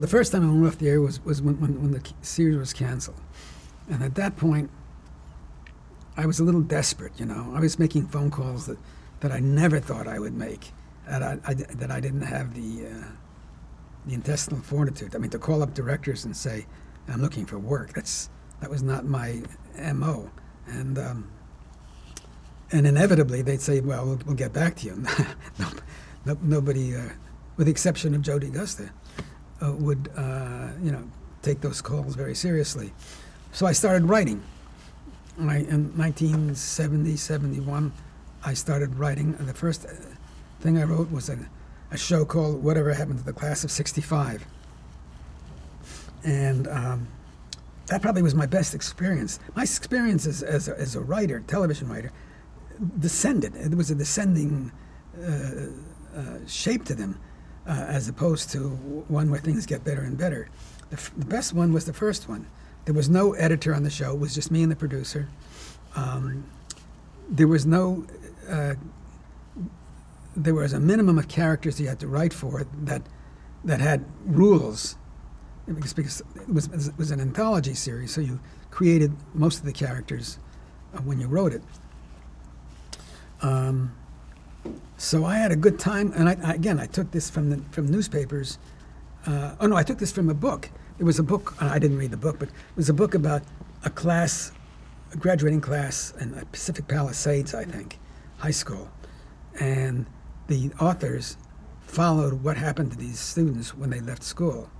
The first time I went off the air was, was when, when, when the series was canceled. And at that point, I was a little desperate, you know. I was making phone calls that, that I never thought I would make, that I, I that I didn't have the, uh, the intestinal fortitude. I mean, to call up directors and say, I'm looking for work, that's, that was not my MO. And, um, and inevitably, they'd say, well, we'll, we'll get back to you. no, no, nobody, uh, with the exception of Joe D'Agosta, uh, would, uh, you know, take those calls very seriously. So I started writing. I, in 1970, 71, I started writing. The first thing I wrote was a, a show called Whatever Happened to the Class of 65. And um, that probably was my best experience. My experience as, as, a, as a writer, television writer, descended. It was a descending uh, uh, shape to them, uh, as opposed to one where things get better and better. The, f- the, best one was the first one. There was no editor on the show. It was just me and the producer. Um, there was no. Uh, there was a minimum of characters you had to write for that that had rules. Because it was, it was an anthology series, so you created most of the characters uh, when you wrote it. Um, so I had a good time, and I, I, again, I took this from the from newspapers. Uh, oh no, I took this from a book. It was a book. I didn't read the book, but it was a book about a class, a graduating class in Pacific Palisades, I think, high school, and the authors followed what happened to these students when they left school,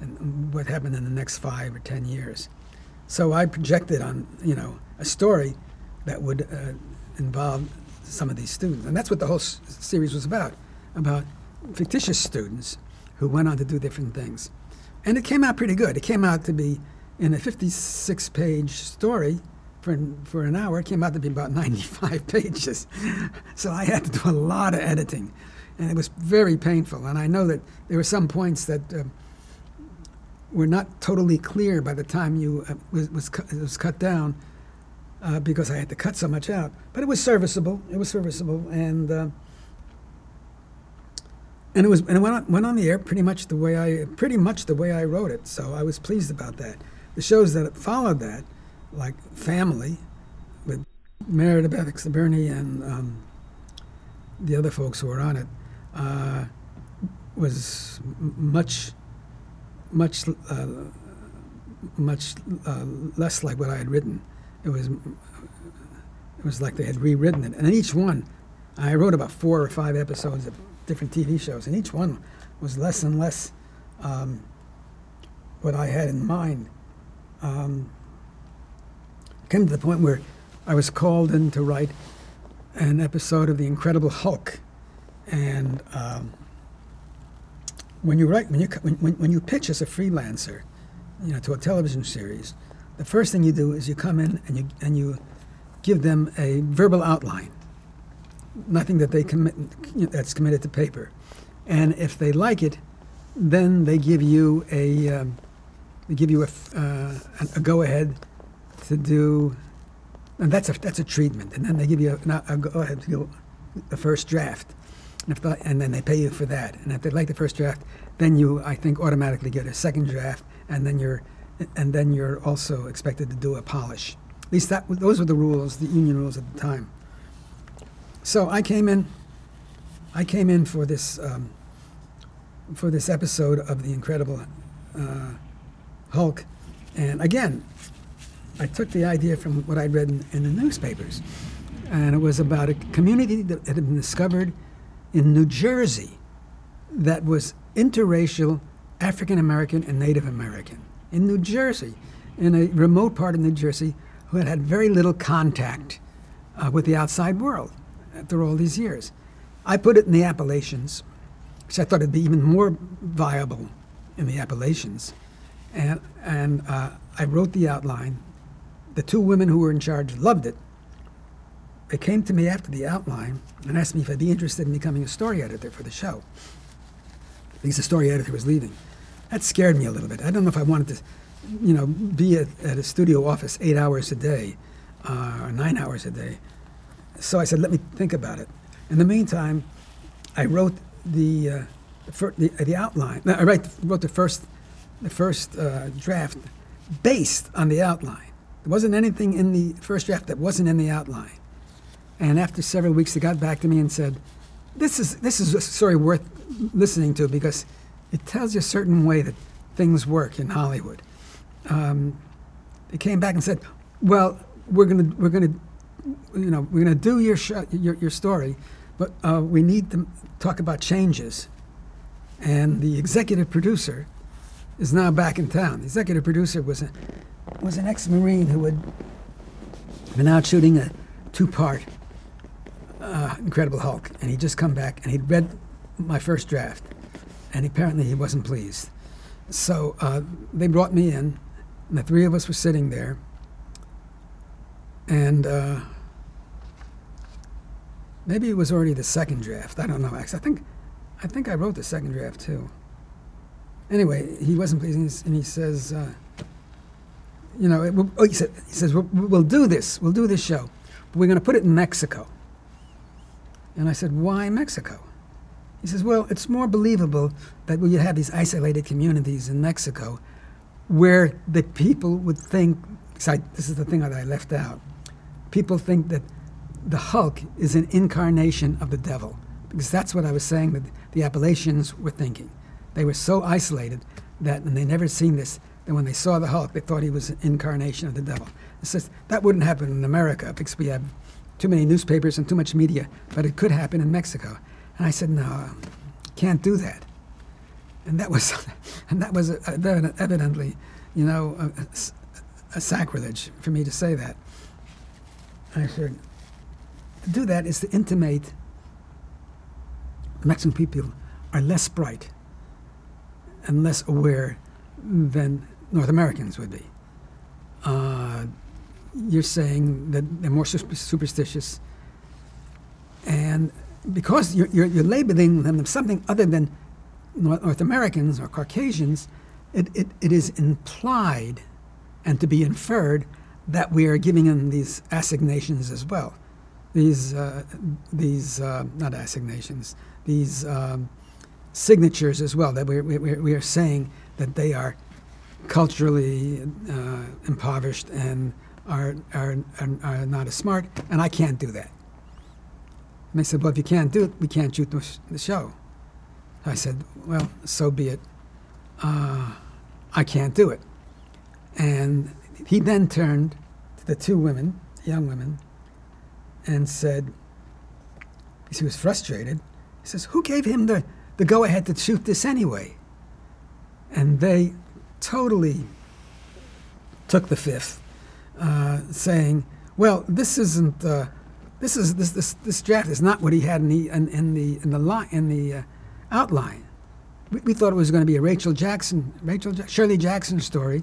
and what happened in the next five or ten years. So I projected on you know a story that would uh, involve some of these students. And that's what the whole series was about about fictitious students who went on to do different things. And it came out pretty good. It came out to be, in a 56 page story for, for an hour, it came out to be about 95 pages. so I had to do a lot of editing. And it was very painful. And I know that there were some points that uh, were not totally clear by the time you uh, was, was, cu- it was cut down uh, because I had to cut so much out. But it was serviceable. It was serviceable, and uh, and it was and it went on, went on the air pretty much the way I pretty much the way I wrote it. So I was pleased about that. The shows that followed that, like Family, with Meredith Birney and um, the other folks who were on it, uh, was much much uh, much uh, less like what I had written it was it was like they had rewritten it. And in each one, I wrote about four or five episodes of different TV shows, and each one was less and less um, what I had in mind. Um, came to the point where I was called in to write an episode of The Incredible Hulk, and um, when you write when you when, when you pitch as a freelancer, you know, to a television series the first thing you do is you come in and you, and you give them a verbal outline, nothing that they commit, that's committed to paper. And if they like it, then they give you a, um, they give you a, uh, a go-ahead to do, and that's a, that's a treatment. And then they give you a, a go-ahead to do the first draft. And, if the, and then they pay you for that. And if they like the first draft, then you, I think, automatically get a second draft, and then you're and then you're also expected to do a polish. At least that those were the rules, the union rules at the time. So I came in. I came in for this um, for this episode of the Incredible uh, Hulk, and again, I took the idea from what I'd read in, in the newspapers, and it was about a community that had been discovered in New Jersey that was interracial, African American and Native American in New Jersey, in a remote part of New Jersey, who had had very little contact uh, with the outside world after all these years. I put it in the Appalachians, which I thought it'd be even more viable in the Appalachians. And, and uh, I wrote the outline. The two women who were in charge loved it. They came to me after the outline and asked me if I'd be interested in becoming a story editor for the show, because the story editor was leaving that scared me a little bit. I don't know if I wanted to, you know, be at, at a studio office eight hours a day uh, or nine hours a day. So I said, let me think about it. In the meantime, I wrote the, uh, the, the, outline. I write, wrote the first the first uh, draft based on the outline. There wasn't anything in the first draft that wasn't in the outline. And after several weeks, they got back to me and said, "This is this is a story worth listening to because it tells you a certain way that things work in Hollywood." Um, they came back and said, "Well, we're gonna we're gonna you know we're gonna do your sh- your, your story, but uh, we need to talk about changes." And the executive producer is now back in town. The executive producer was a, was an ex-marine who had been out shooting a two-part uh, Incredible Hulk, and he'd just come back and he'd read my first draft, and apparently he wasn't pleased. So uh, they brought me in, and the three of us were sitting there, and uh, maybe it was already the second draft. I don't know. Actually, I think I think I wrote the second draft too. Anyway, he wasn't pleased, and he says, uh, you know, will- oh, he, said, he says, we'll, we'll do this, we'll do this show, but we're going to put it in Mexico. And I said, why Mexico? He says, well, it's more believable that we have these isolated communities in Mexico where the people would think, this is the thing that I left out, people think that the Hulk is an incarnation of the devil, because that's what I was saying that the Appalachians were thinking. They were so isolated that, and they never seen this, that when they saw the Hulk, they thought he was an incarnation of the devil. It says that wouldn't happen in America because we have too many newspapers and too much media, but it could happen in Mexico. And I said, no, can't do that. And that was, and that was evidently, you know, a, a- sacrilege for me to say that. I said, to do that is to intimate Mexican people are less bright and less aware than North Americans would be. Uh, you're saying that they're more super- superstitious, because you're, you're, you're labeling them something other than North, North Americans or Caucasians, it, it, it is implied and to be inferred that we are giving them these assignations as well. These, uh, these uh, not assignations, these um, signatures as well, that we're, we're, we are saying that they are culturally uh, impoverished and are, are, are, are not as smart, and I can't do that. And they said, well, if you can't do it, we can't shoot the, sh- the show. I said, well, so be it. Uh, I can't do it. And he then turned to the two women, young women, and said, he was frustrated, he says, who gave him the, the go ahead to shoot this anyway? And they totally took the fifth, uh, saying, well, this isn't. Uh, this is this, this this draft is not what he had in the in, in the in the line in the uh, outline. We, we thought it was going to be a Rachel Jackson, Rachel ja- Shirley Jackson story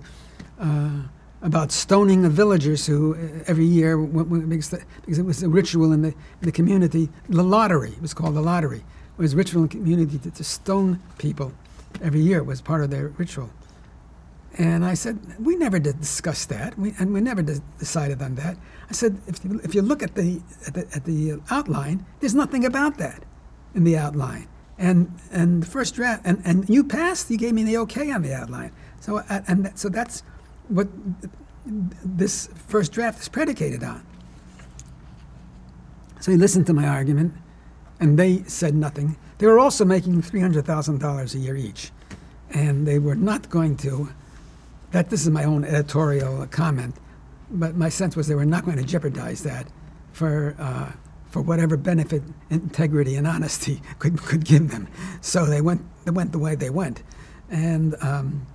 uh, about stoning the villagers who uh, every year w- w- because, the, because it was a ritual in the in the community. The lottery it was called the lottery. It was a ritual in the community to, to stone people every year. Was part of their ritual. And I said, we never did discuss that, we, and we never de- decided on that. I said, if you, if you look at the, at the at the outline, there's nothing about that in the outline. And and the first draft, and, and you passed. You gave me the okay on the outline. So uh, and that, so that's what this first draft is predicated on. So he listened to my argument, and they said nothing. They were also making three hundred thousand dollars a year each, and they were not going to that this is my own editorial comment, but my sense was they were not going to jeopardize that for uh, for whatever benefit integrity and honesty could could give them. So they went they went the way they went, and um,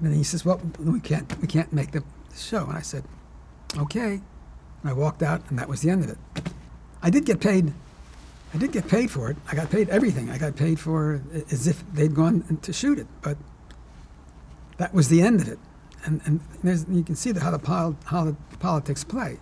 then he says, "Well, we can't we can't make the show." And I said, "Okay." And I walked out, and that was the end of it. I did get paid. I did get paid for it. I got paid everything. I got paid for as if they'd gone to shoot it, but that was the end of it. And, and you can see the, how, the pol- how the politics play.